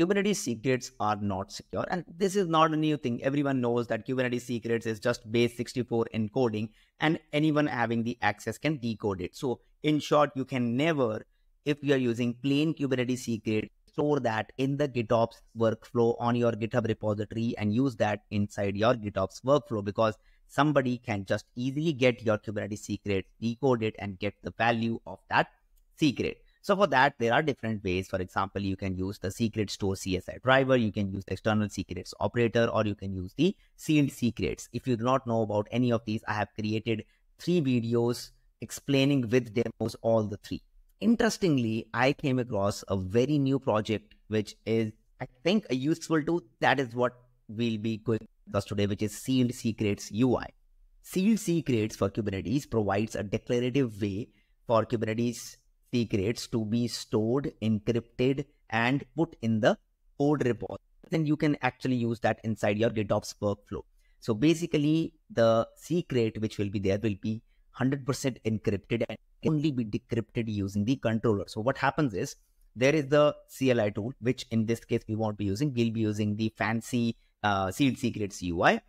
Kubernetes secrets are not secure. And this is not a new thing. Everyone knows that Kubernetes secrets is just base 64 encoding and anyone having the access can decode it. So in short, you can never, if you are using plain Kubernetes secret, store that in the GitOps workflow on your GitHub repository and use that inside your GitOps workflow because somebody can just easily get your Kubernetes secret, decode it and get the value of that secret. So for that, there are different ways. For example, you can use the secret store CSI driver, you can use the external secrets operator, or you can use the sealed secrets. If you do not know about any of these, I have created three videos explaining with demos all the three. Interestingly, I came across a very new project, which is, I think, a useful tool. That is what we'll be going to today, which is Sealed Secrets UI. Sealed Secrets for Kubernetes provides a declarative way for Kubernetes secrets to be stored, encrypted, and put in the code repository. Then you can actually use that inside your GitOps workflow. So basically, the secret which will be there will be 100% encrypted and only be decrypted using the controller. So what happens is there is the CLI tool, which in this case we won't be using. We'll be using the fancy uh, sealed secrets UI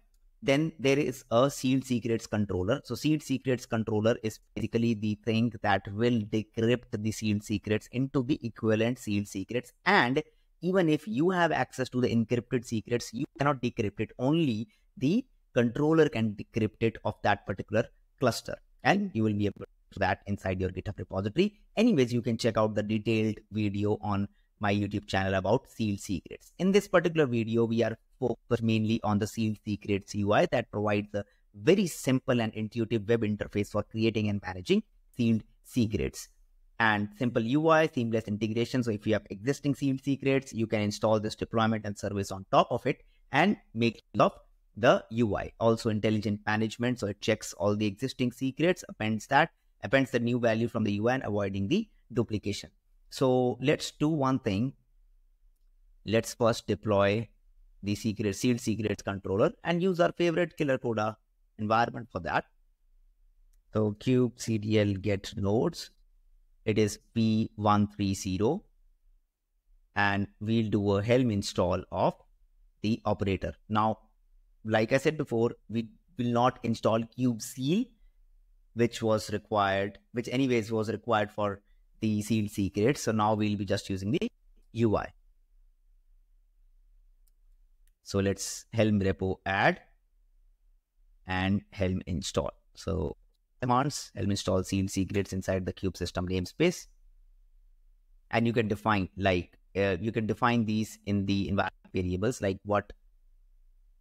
then there is a sealed secrets controller. So sealed secrets controller is basically the thing that will decrypt the sealed secrets into the equivalent sealed secrets. And even if you have access to the encrypted secrets, you cannot decrypt it. Only the controller can decrypt it of that particular cluster. And you will be able to that inside your GitHub repository. Anyways, you can check out the detailed video on my YouTube channel about sealed secrets. In this particular video, we are focused mainly on the sealed secrets UI that provides a very simple and intuitive web interface for creating and managing sealed secrets. And simple UI, seamless integration. So if you have existing sealed secrets, you can install this deployment and service on top of it and make of the UI. Also intelligent management. So it checks all the existing secrets, appends that, appends the new value from the UI and avoiding the duplication. So let's do one thing. Let's first deploy the secret sealed secrets controller and use our favorite Killercoda environment for that. So kubectl get nodes. It is P130 and we'll do a Helm install of the operator. Now, like I said before, we will not install kubectl, which was required, which anyways was required for the sealed secrets. So now we'll be just using the UI. So let's Helm repo add and Helm install. So commands Helm install sealed secrets inside the kube system namespace. And you can define like uh, you can define these in the environment variables like what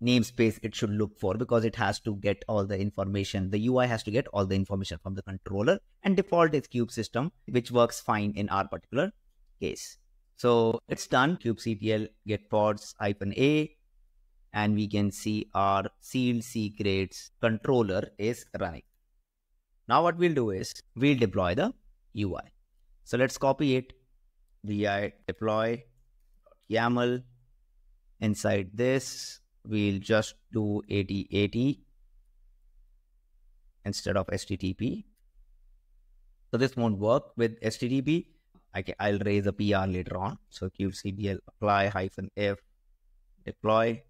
namespace it should look for because it has to get all the information. The UI has to get all the information from the controller and default is kube system, which works fine in our particular case. So it's done. kubectl get pods hyphen a and we can see our sealed secrets controller is running. Now what we'll do is we'll deploy the UI. So let's copy it. vi deploy YAML. Inside this, we'll just do 8080 instead of HTTP. So this won't work with HTTP. I can, I'll raise a PR later on. So kubectl apply hyphen f deploy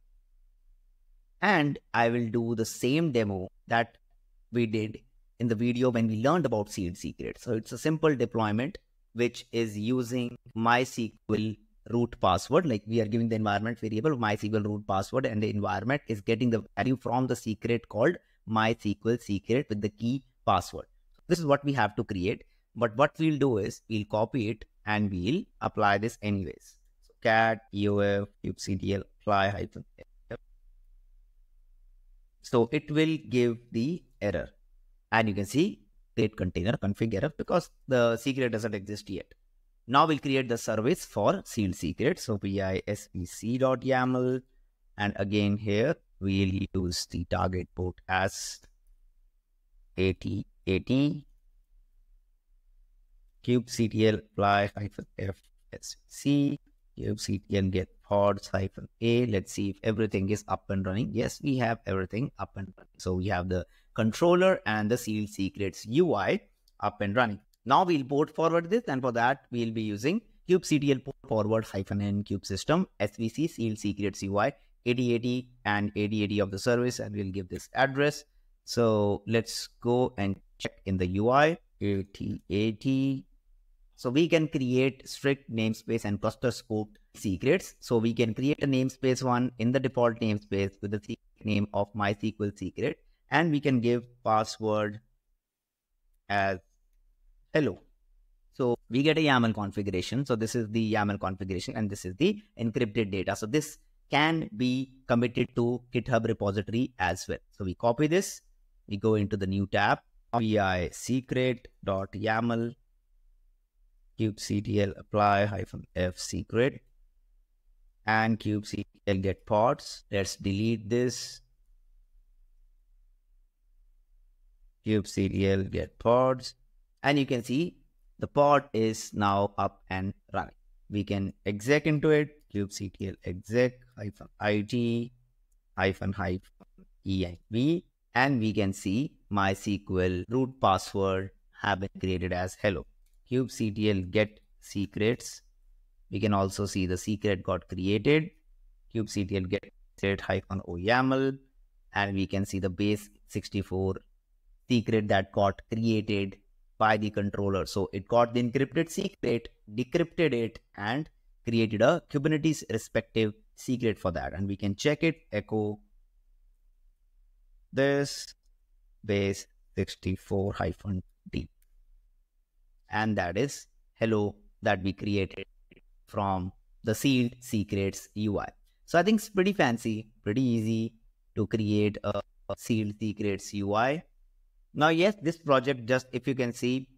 and I will do the same demo that we did in the video when we learned about sealed secrets. So it's a simple deployment which is using MySQL root password. Like we are giving the environment variable MySQL root password and the environment is getting the value from the secret called MySQL secret with the key password. This is what we have to create. But what we'll do is we'll copy it and we'll apply this anyways. So cat eof kubectl apply hyphen so it will give the error. And you can see create container config error because the secret doesn't exist yet. Now we'll create the service for sealed secret. So visvc.yaml. And again here, we'll use the target port as 8080 kubectl apply hyphen fsvc kubectl get pods hyphen a. Let's see if everything is up and running. Yes, we have everything up and running. So we have the controller and the sealed secrets UI up and running. Now we'll port forward this and for that we'll be using kubectl port forward hyphen n kube system svc sealed secrets ui 8080 and 8080 of the service and we'll give this address so let's go and check in the ui 8080 so we can create strict namespace and cluster scope secrets. So we can create a namespace one in the default namespace with the name of MySQL secret. And we can give password as hello. So we get a YAML configuration. So this is the YAML configuration and this is the encrypted data. So this can be committed to GitHub repository as well. So we copy this, we go into the new tab, vi secret.yaml kubectl apply hyphen f secret and kubectl get pods. Let's delete this. kubectl get pods. And you can see the pod is now up and running. We can exec into it, kubectl exec hyphen it hyphen hyphen env and we can see MySQL root password have been created as hello kubectl get secrets. We can also see the secret got created. kubectl get secret hyphen o YAML. And we can see the base 64 secret that got created by the controller. So it got the encrypted secret, decrypted it, and created a Kubernetes respective secret for that. And we can check it, echo this base 64 hyphen D and that is hello that we created from the sealed secrets UI. So I think it's pretty fancy, pretty easy to create a, a sealed secrets UI. Now, yes, this project just, if you can see,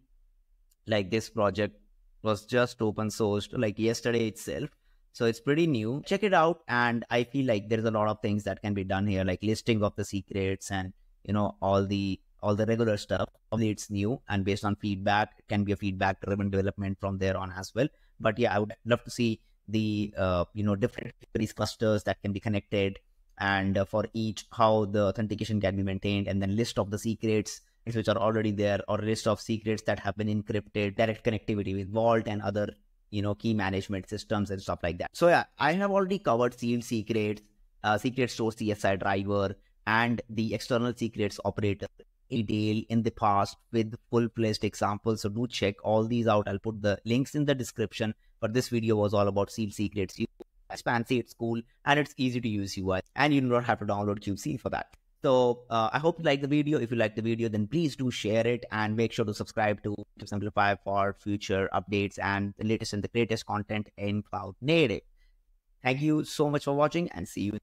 like this project was just open sourced like yesterday itself. So it's pretty new. Check it out. And I feel like there's a lot of things that can be done here, like listing of the secrets and, you know, all the all the regular stuff. Probably it's new and based on feedback, it can be a feedback driven development from there on as well. But yeah, I would love to see the uh, you know different these clusters that can be connected and uh, for each how the authentication can be maintained and then list of the secrets which are already there or list of secrets that have been encrypted direct connectivity with vault and other you know key management systems and stuff like that so yeah i have already covered sealed secrets uh, secret store csi driver and the external secrets operator detail in the past with full-fledged examples. So do check all these out. I'll put the links in the description. But this video was all about Seal Secrets. It's fancy, it's cool, and it's easy to use UI. And you do not have to download kubectl for that. So uh, I hope you like the video. If you like the video, then please do share it and make sure to subscribe to Simplify for future updates and the latest and the greatest content in Cloud Native. Thank you so much for watching and see you